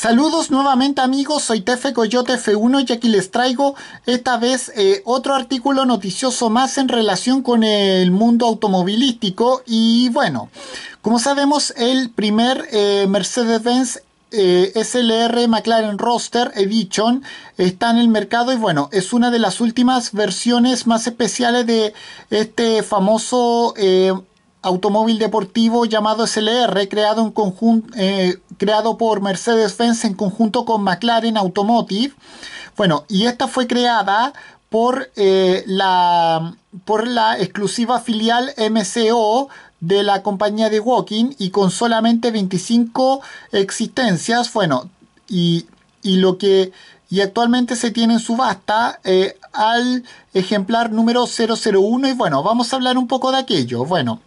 Saludos nuevamente amigos, soy Tefe Coyote F1 y aquí les traigo esta vez eh, otro artículo noticioso más en relación con el mundo automovilístico. Y bueno, como sabemos el primer eh, Mercedes-Benz eh, SLR McLaren Roster Edition está en el mercado y bueno, es una de las últimas versiones más especiales de este famoso automóvil deportivo llamado SLR, creado, en conjunto, eh, creado por Mercedes-Benz en conjunto con McLaren Automotive. Bueno, y esta fue creada por, eh, la, por la exclusiva filial MCO de la compañía de Walking y con solamente 25 existencias. Bueno, y, y lo que y actualmente se tiene en subasta eh, al ejemplar número 001 y bueno, vamos a hablar un poco de aquello. Bueno,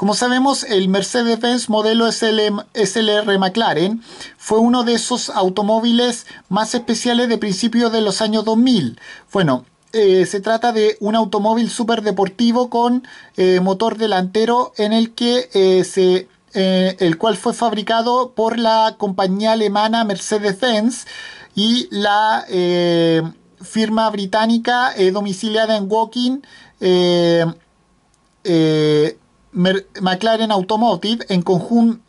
como sabemos, el Mercedes-Benz modelo SLR McLaren fue uno de esos automóviles más especiales de principios de los años 2000. Bueno, eh, se trata de un automóvil súper deportivo con eh, motor delantero en el que eh, el cual fue fabricado por la compañía alemana Mercedes-Benz y la firma británica domiciliada en Woking McLaren Automotive en,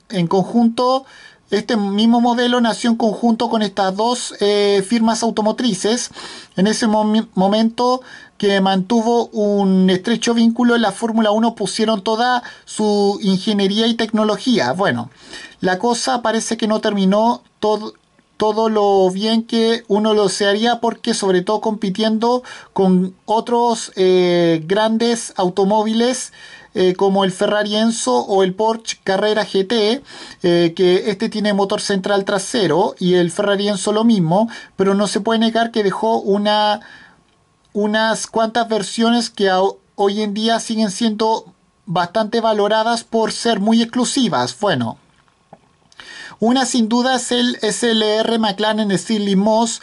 en conjunto este mismo modelo nació en conjunto con estas dos eh, firmas automotrices. En ese momento que mantuvo un estrecho vínculo en la Fórmula 1 pusieron toda su ingeniería y tecnología. Bueno, la cosa parece que no terminó todo, todo lo bien que uno lo desearía porque sobre todo compitiendo con otros eh, grandes automóviles eh, como el Ferrari Enzo o el Porsche Carrera GT, eh, que este tiene motor central trasero y el Ferrari Enzo lo mismo, pero no se puede negar que dejó una, unas cuantas versiones que hoy en día siguen siendo bastante valoradas por ser muy exclusivas. Bueno, una sin duda es el SLR McLaren Steel Moss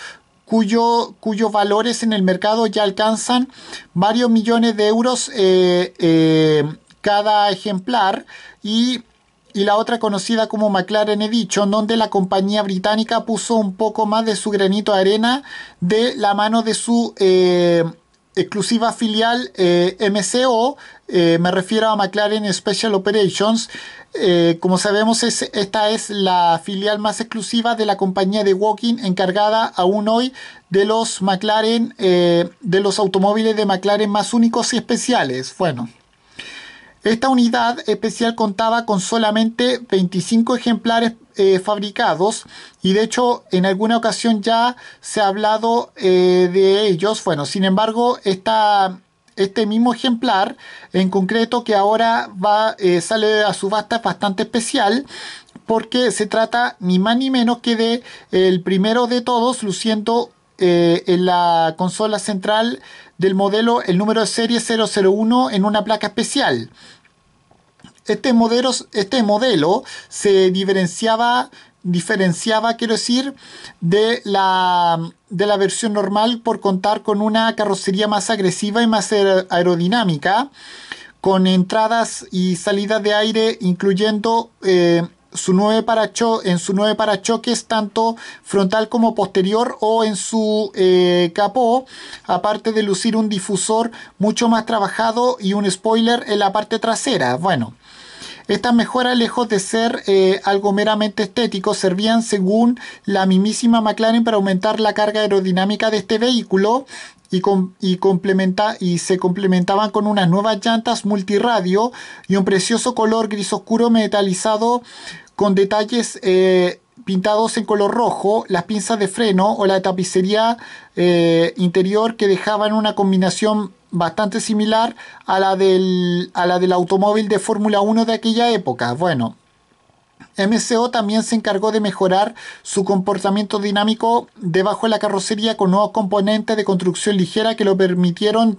cuyo, cuyos valores en el mercado ya alcanzan varios millones de euros eh, eh, cada ejemplar. Y, la otra conocida como McLaren Edition, donde la compañía británica puso un poco más de su granito de arena de la mano de su eh, exclusiva filial MCO, me refiero a McLaren Special Operations, eh, como sabemos, esta es la filial más exclusiva de la compañía de Walking encargada aún hoy de los McLaren, eh, de los automóviles de McLaren más únicos y especiales. Bueno, esta unidad especial contaba con solamente 25 ejemplares eh, fabricados y de hecho en alguna ocasión ya se ha hablado de ellos. Bueno, sin embargo, esta este mismo ejemplar en concreto que ahora va, eh, sale a subasta es bastante especial porque se trata ni más ni menos que de el primero de todos luciendo eh, en la consola central del modelo el número de serie 001 en una placa especial. Este modelo, este modelo se diferenciaba diferenciaba, quiero decir, de la, de la versión normal por contar con una carrocería más agresiva y más aerodinámica, con entradas y salidas de aire, incluyendo eh, su nueve en su nueve parachoques, tanto frontal como posterior, o en su eh, capó, aparte de lucir un difusor mucho más trabajado y un spoiler en la parte trasera. Bueno. Estas mejoras, lejos de ser eh, algo meramente estético, servían según la mismísima McLaren para aumentar la carga aerodinámica de este vehículo y, se complementaban con unas nuevas llantas multiradio y un precioso color gris oscuro metalizado con detalles eh, pintados en color rojo, las pinzas de freno o la tapicería eh, interior que dejaban una combinación bastante similar a la del, a la del automóvil de Fórmula 1 de aquella época. Bueno, MCO también se encargó de mejorar su comportamiento dinámico debajo de la carrocería con nuevos componentes de construcción ligera que lo permitieron,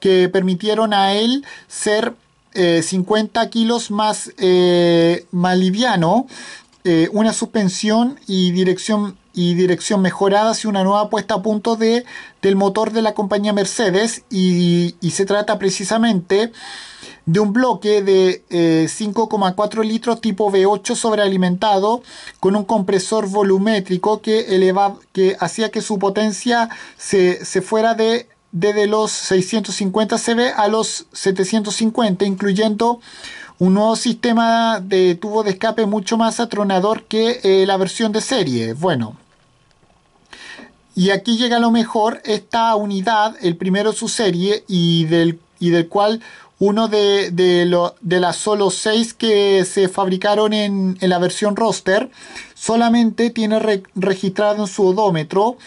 que permitieron a él ser 50 eh, kilos más, eh, más liviano, eh, una suspensión y dirección y dirección mejoradas y una nueva puesta a punto de, del motor de la compañía Mercedes y, se trata precisamente de un bloque de 5,4 eh, litros tipo V8 sobrealimentado con un compresor volumétrico que, eleva, que hacía que su potencia se, se fuera de desde los 650 CV a los 750, incluyendo un nuevo sistema de tubo de escape mucho más atronador que eh, la versión de serie. Bueno, y aquí llega lo mejor, esta unidad, el primero de su serie y del, y del cual uno de, de, las solo seis que se fabricaron en, la versión roster, solamente tiene registrado en su odómetro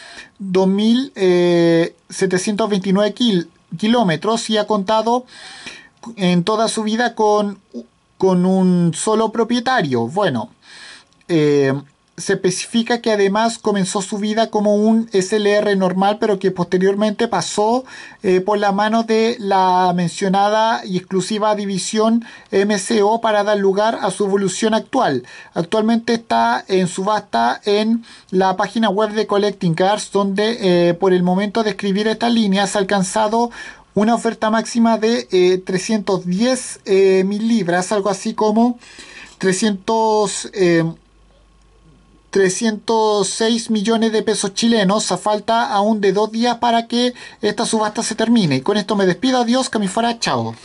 2.729 eh, kilómetros y ha contado en toda su vida con, con un solo propietario. Bueno, eh, se especifica que además comenzó su vida como un SLR normal, pero que posteriormente pasó eh, por la mano de la mencionada y exclusiva división MCO para dar lugar a su evolución actual. Actualmente está en subasta en la página web de Collecting Cars, donde eh, por el momento de escribir esta línea ha alcanzado una oferta máxima de 310 eh, mil libras, algo así como 300 306 millones de pesos chilenos a falta aún de dos días para que esta subasta se termine. Y con esto me despido. Adiós, fuera. Chao.